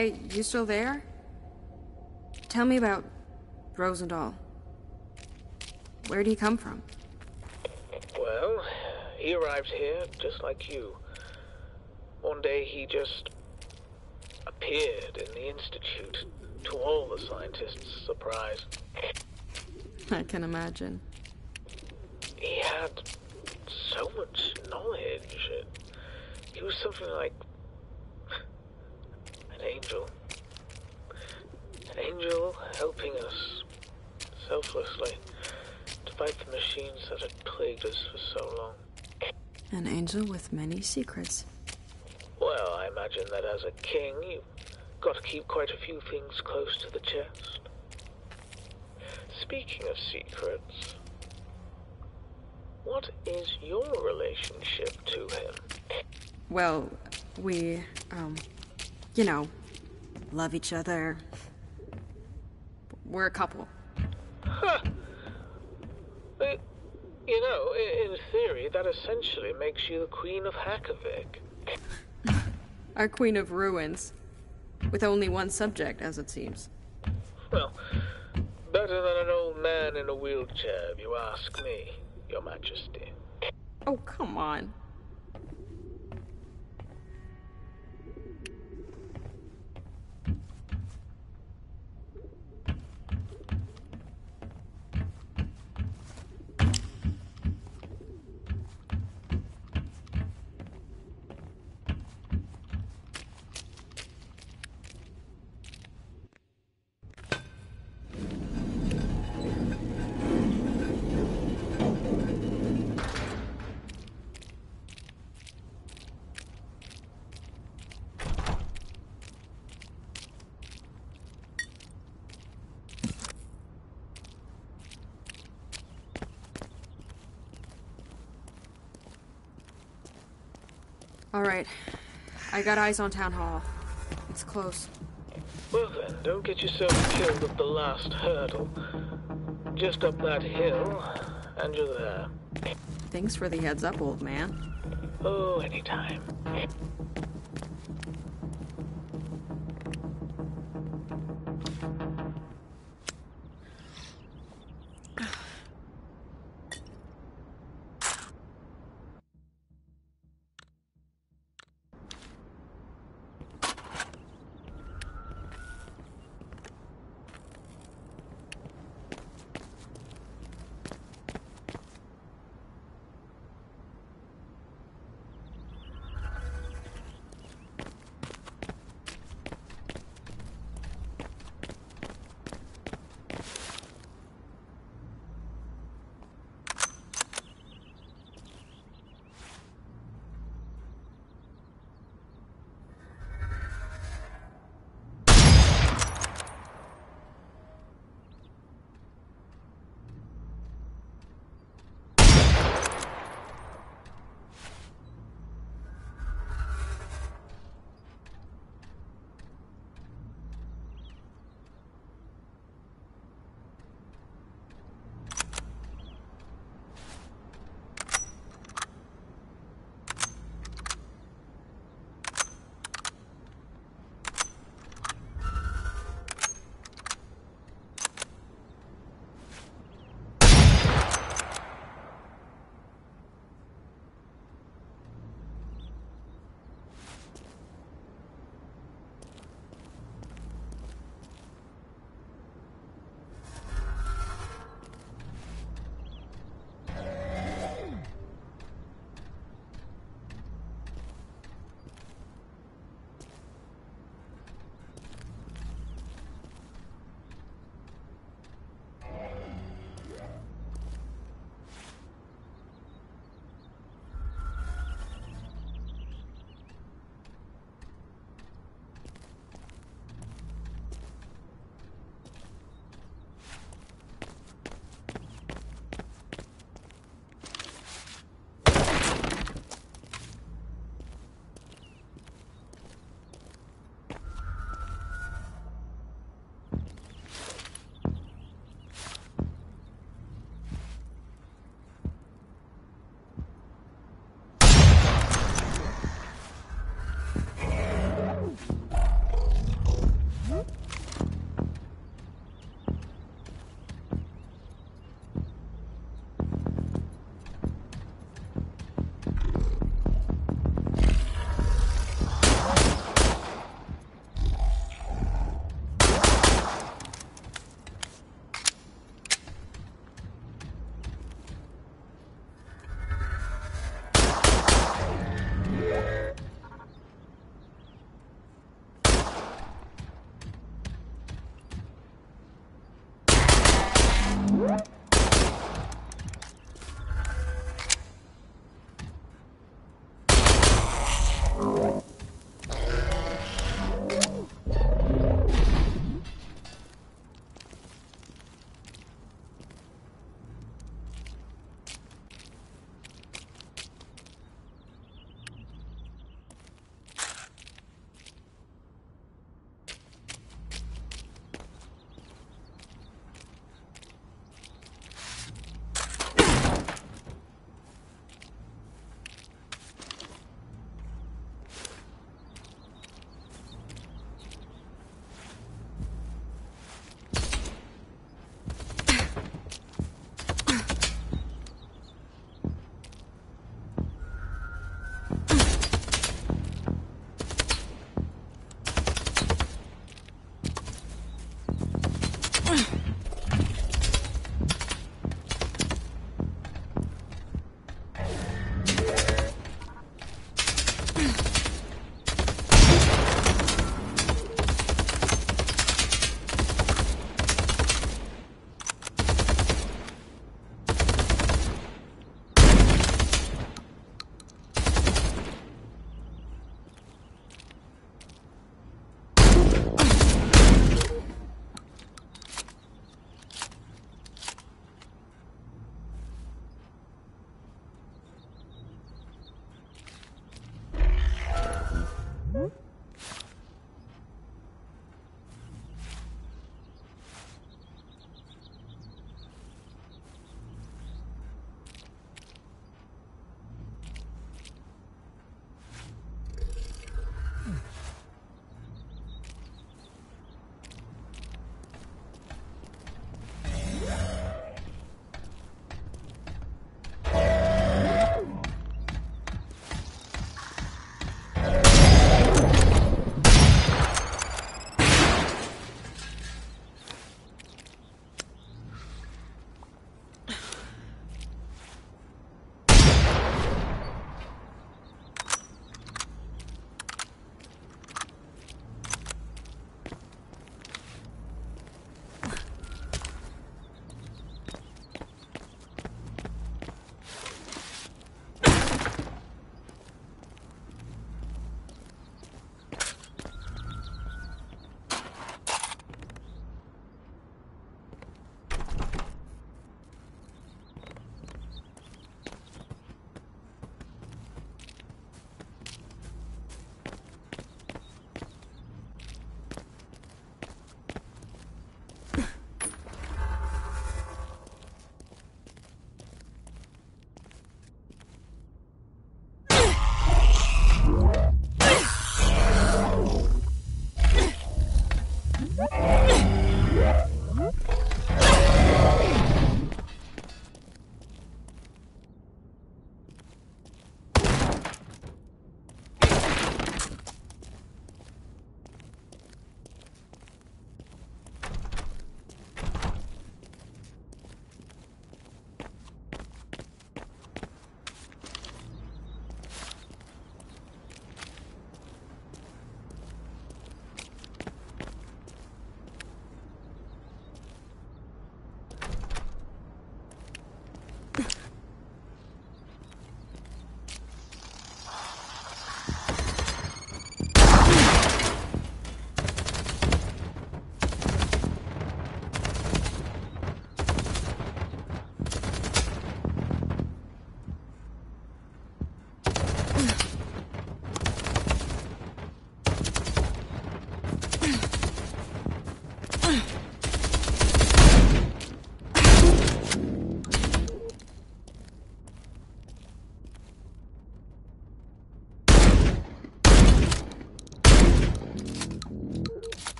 Hey, you still there? Tell me about Rosendahl. Where'd he come from? Well, he arrived here just like you. One day he just appeared in the Institute, to all the scientists' surprise. I can imagine. He had so much knowledge. He was something like an angel. An angel helping us selflessly to fight the machines that us for so long. An angel with many secrets. Well, I imagine that as a king, you've got to keep quite a few things close to the chest. Speaking of secrets, what is your relationship to him? Well, we, um, you know, love each other. We're a couple. Huh. You know, in theory, that essentially makes you the Queen of Hakavik. Our Queen of Ruins. With only one subject, as it seems. Well, better than an old man in a wheelchair, if you ask me, Your Majesty. Oh, come on. All right. I got eyes on Town Hall. It's close. Well then, don't get yourself killed at the last hurdle. Just up that hill, and you're there. Thanks for the heads up, old man. Oh, anytime.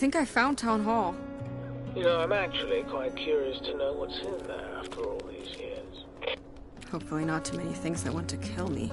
Think I found Town Hall. You know, I'm actually quite curious to know what's in there after all these years. Hopefully not too many things that want to kill me.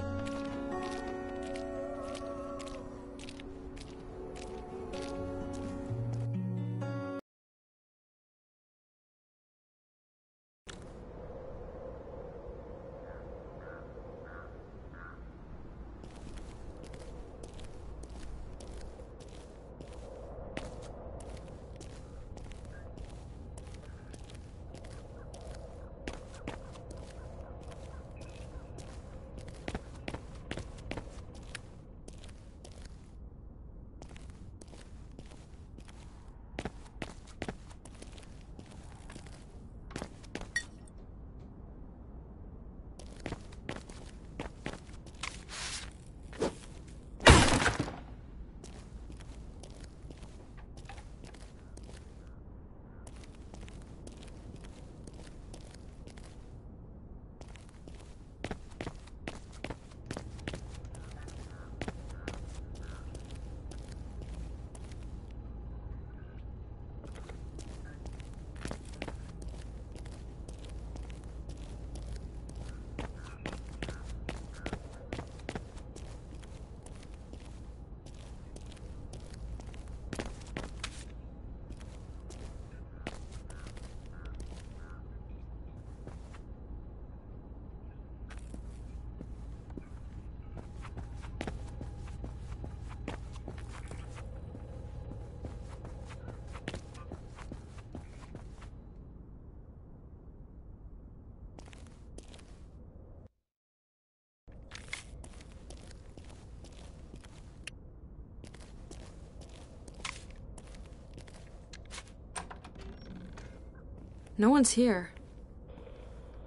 No one's here.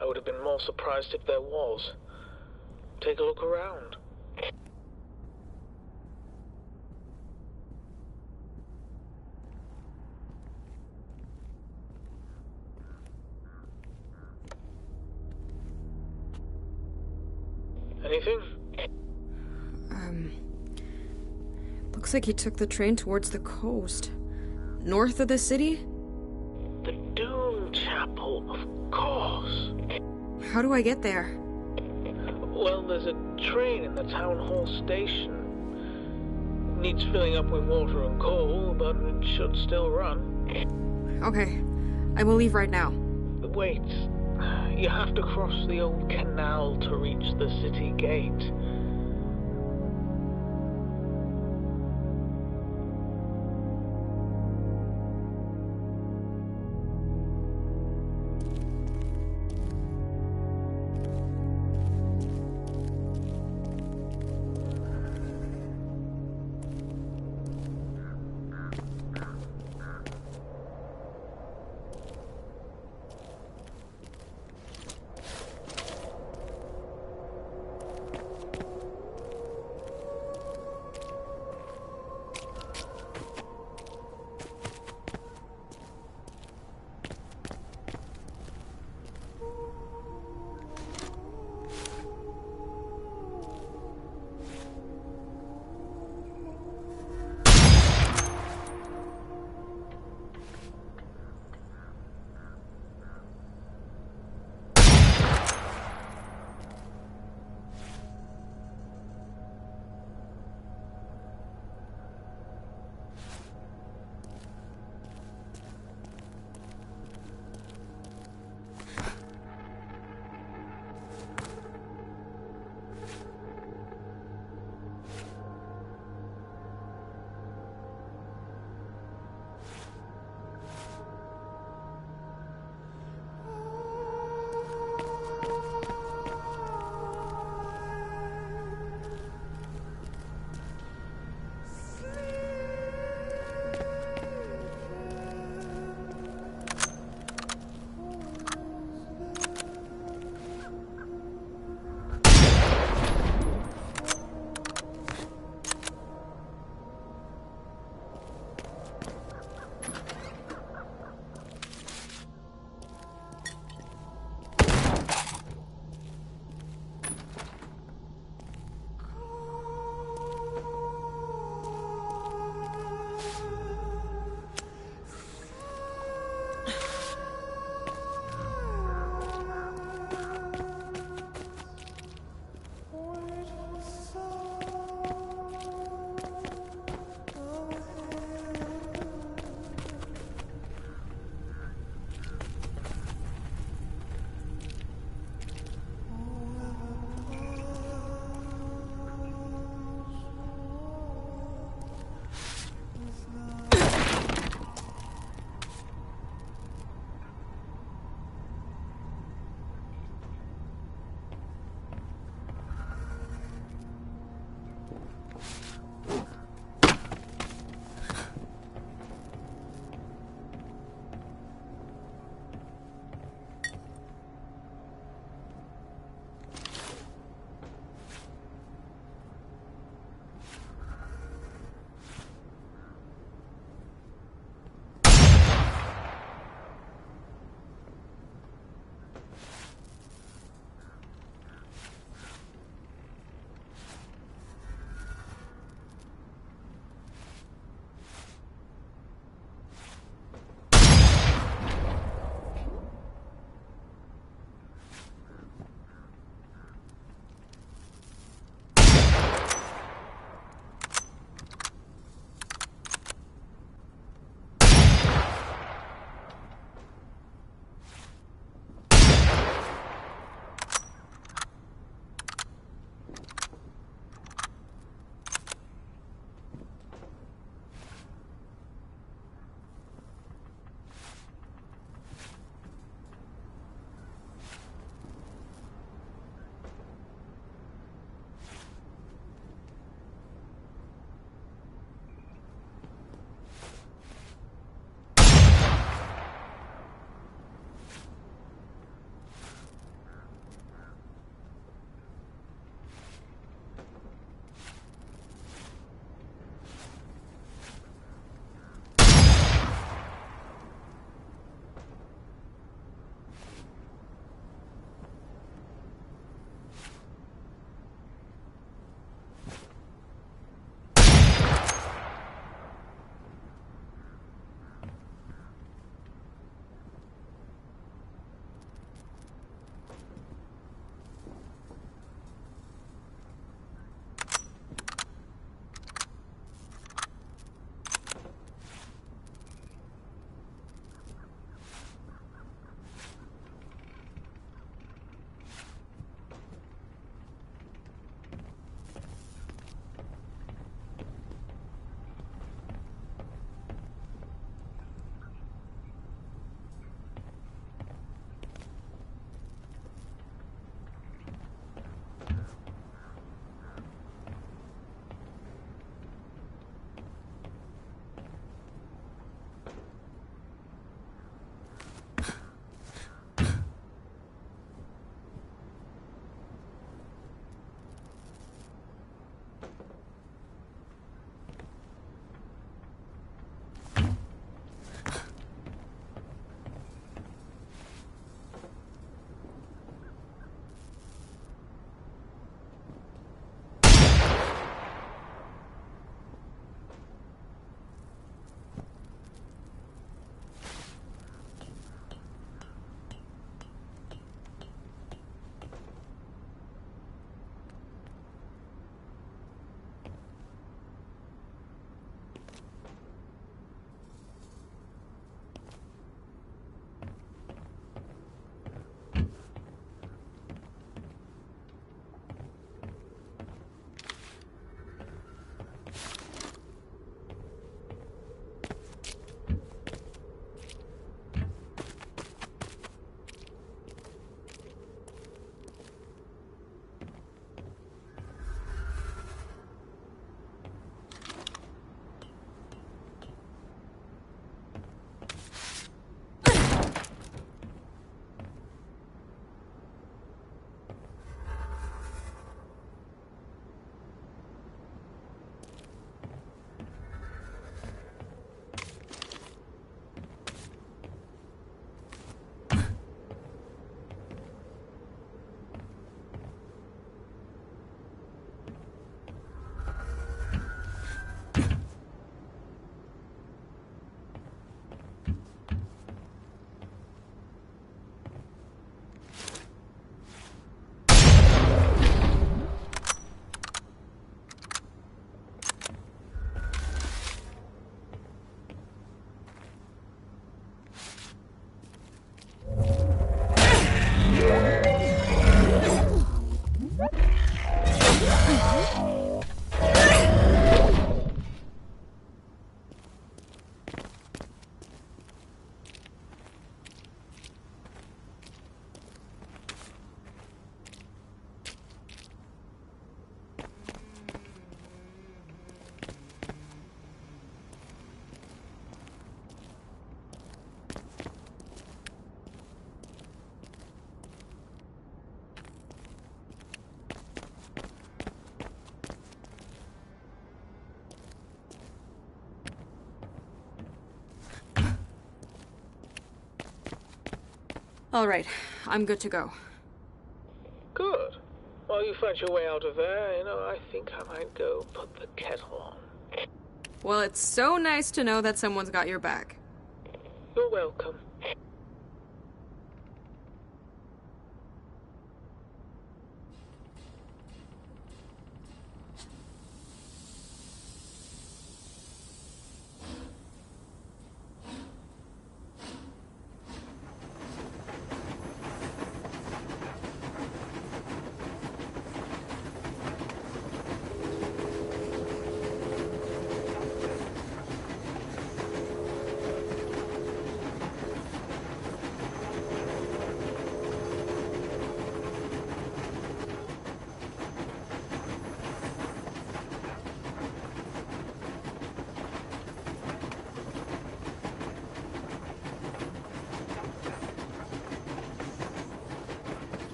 I would have been more surprised if there was. Take a look around. Anything? Um. Looks like he took the train towards the coast. North of the city? How do I get there? Well, there's a train in the town hall station. It Needs filling up with water and coal, but it should still run. Okay, I will leave right now. Wait, you have to cross the old canal to reach the city gate. All right, I'm good to go. Good. While you find your way out of there, you know, I think I might go put the kettle on. Well, it's so nice to know that someone's got your back.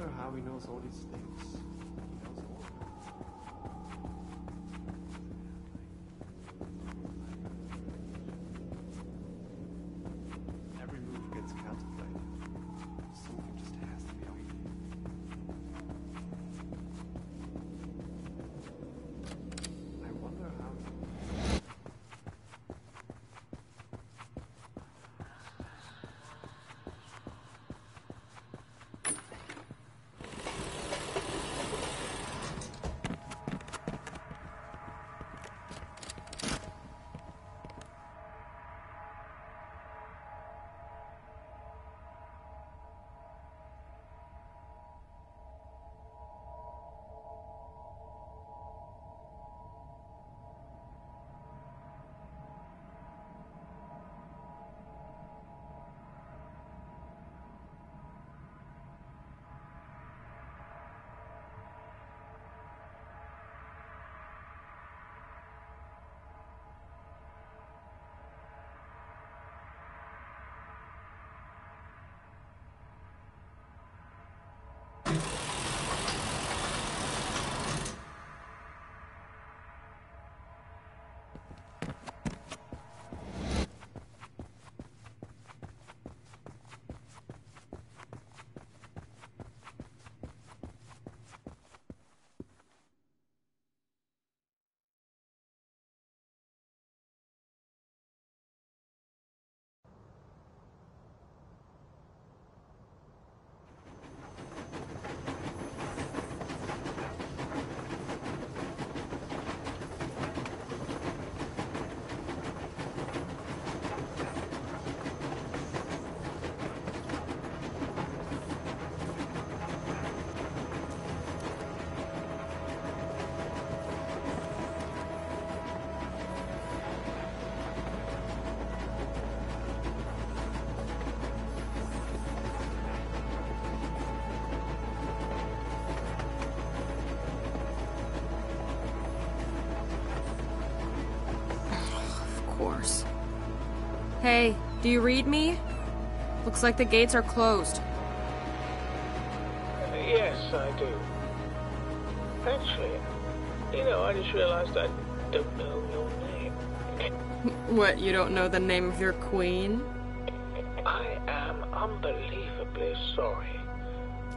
Wonder how he knows all these things. Course. Hey, do you read me? Looks like the gates are closed. Yes, I do. Actually, you know, I just realized I don't know your name. What, you don't know the name of your queen? I am unbelievably sorry.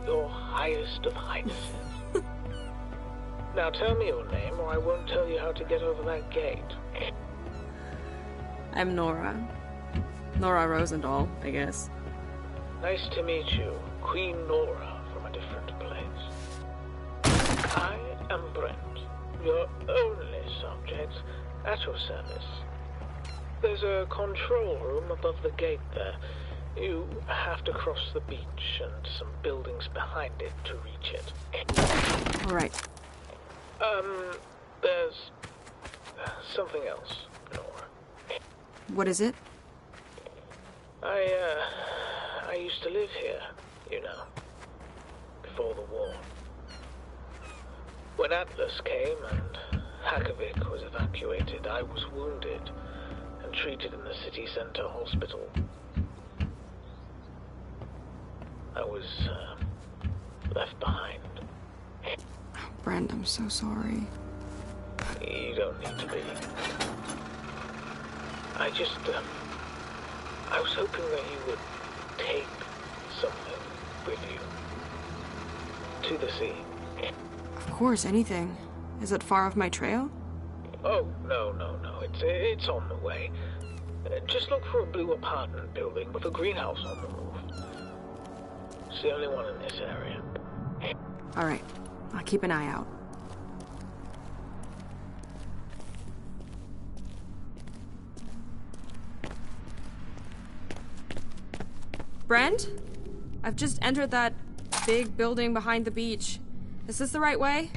Your highest of highnesses. now tell me your name, or I won't tell you how to get over that gate. I'm Nora. Nora Rosendahl, I guess. Nice to meet you, Queen Nora from a different place. I am Brent, your only subject at your service. There's a control room above the gate there. You have to cross the beach and some buildings behind it to reach it. All right. Um, there's something else, Nora. What is it? I, uh, I used to live here, you know, before the war. When Atlas came and Hakavik was evacuated, I was wounded and treated in the city center hospital. I was, uh, left behind. Brent, I'm so sorry. You don't need to be. I just, um, I was hoping that you would take something with you to the sea. Of course, anything. Is it far off my trail? Oh, no, no, no. It's it's on the way. Uh, just look for a blue apartment building with a greenhouse on the roof. It's the only one in this area. All right. I'll keep an eye out. Brent? I've just entered that big building behind the beach. Is this the right way?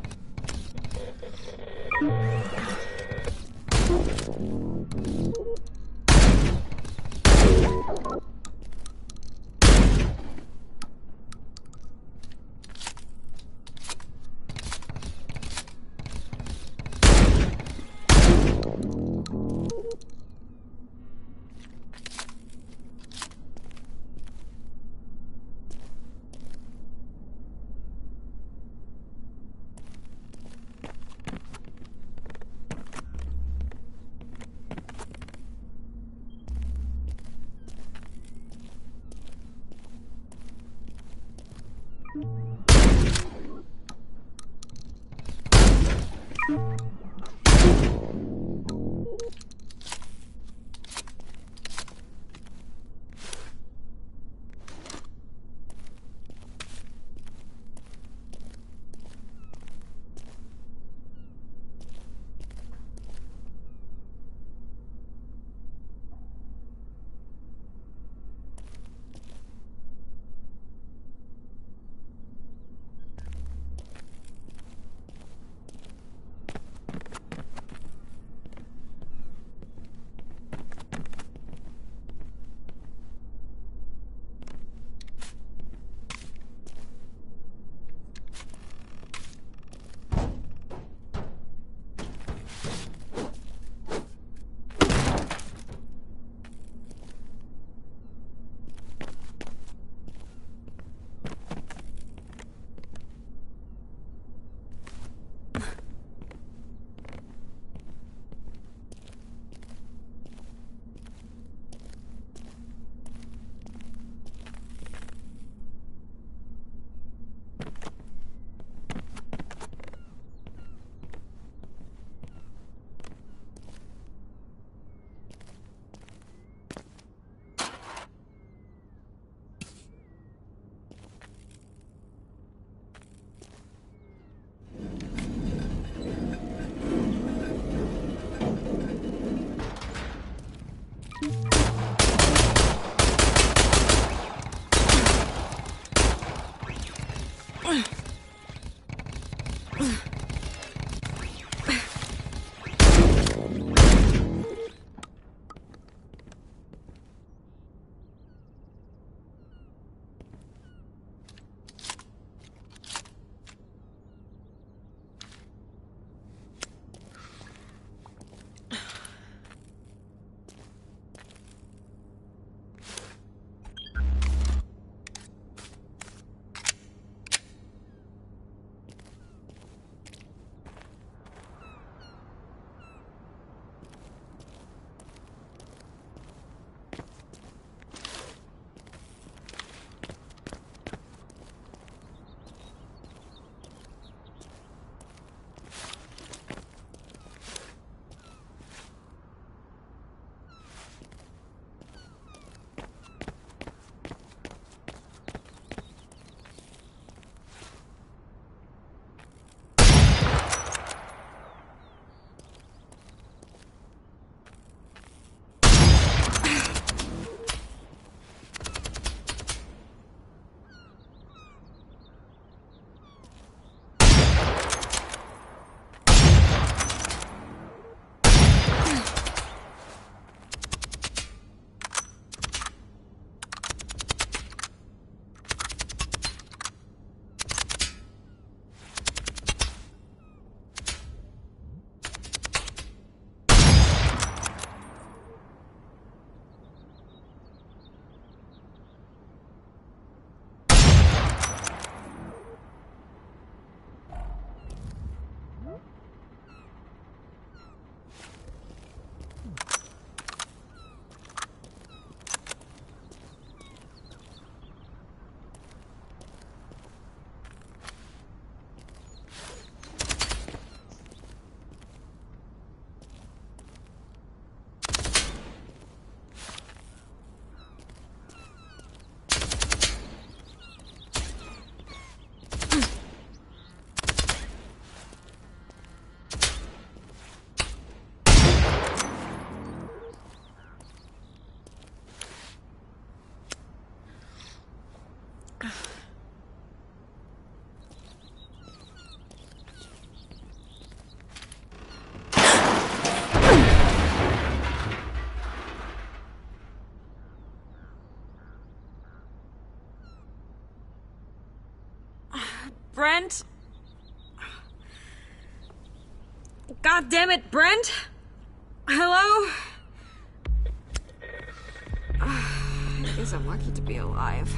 Damn it, Brent? Hello? I guess I'm lucky to be alive.